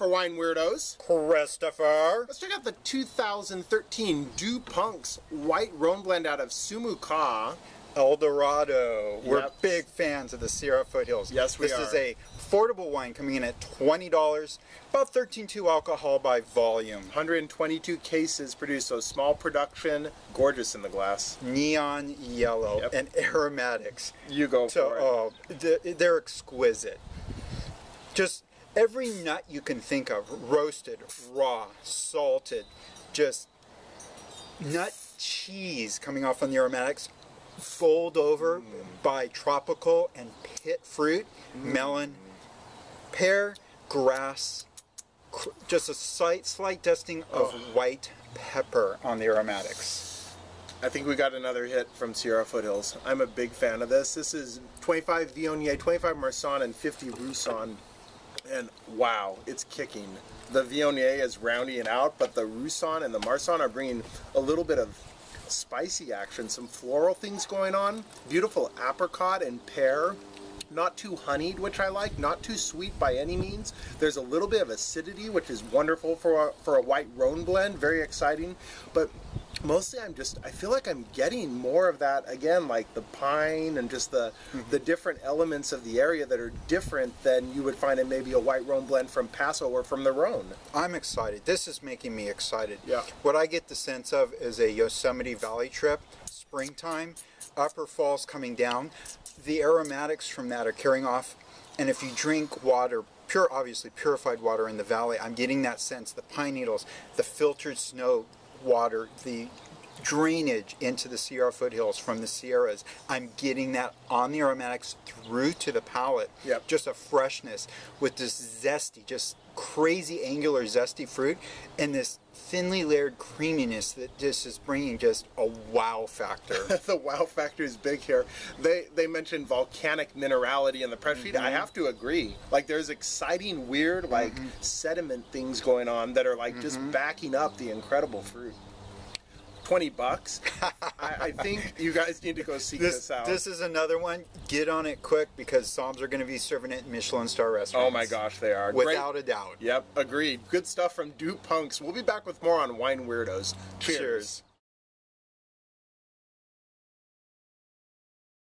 wine weirdos. Christopher. Let's check out the 2013 Deux Punx White Rhone Blend out of Sumu Kaw. El Dorado. We're big fans of the Sierra foothills. Yes, we this are. is a affordable wine coming in at $20, about 13.2 alcohol by volume. 122 cases produced, so small production, gorgeous in the glass. Neon yellow Yep. and aromatics. You go So, for it. oh, they're exquisite. Just every nut you can think of, roasted, raw, salted, just nut cheese coming off on the aromatics, fold over mm. by tropical and pit fruit, mm. melon, pear, grass, just a slight, slight dusting of oh. white pepper on the aromatics. I think we got another hit from Sierra Foothills. I'm a big fan of this. This is 25 Viognier, 25 Marsanne, and 50 Roussanne. And wow, it's kicking. The Viognier is rounding out, but the Roussanne and the Marsanne are bringing a little bit of spicy action, some floral things going on. Beautiful apricot and pear. Not too honeyed, which I like. Not too sweet by any means. There's a little bit of acidity, which is wonderful for a, for a white Rhone blend. Very exciting. But mostly I'm just I feel like I'm getting more of that again like the pine and just the the mm-hmm. different elements of the area that are different than you would find in maybe a white Rhone blend from Paso or from the Rhone. I'm excited. This is making me excited. Yeah. What I get the sense of is a Yosemite Valley trip, springtime, upper falls coming down. The aromatics from that are carrying off, and if you drink water, pure, obviously purified water in the valley, I'm getting that sense. The pine needles, the filtered snow water, the drainage into the Sierra foothills from the Sierras. I'm getting that on the aromatics through to the palate. Yep. Just a freshness with this zesty, just crazy angular zesty fruit and this thinly layered creaminess that just is bringing just a wow factor. the wow factor is big here. They they mentioned volcanic minerality in the press feed. I mm-hmm. have to agree. Like there's exciting, weird, like mm-hmm. sediment things going on that are like just mm-hmm. backing up the incredible fruit. Twenty bucks. I, I think you guys need to go seek this, this, out. this is another one. Get on it quick because somms are going to be serving it in Michelin star oh restaurants. oh my gosh, they are Great- Without a doubt. Yep, agreed. Good stuff from Deux Punx. We'll be back with more on Wine Weirdos. Cheers. Cheers.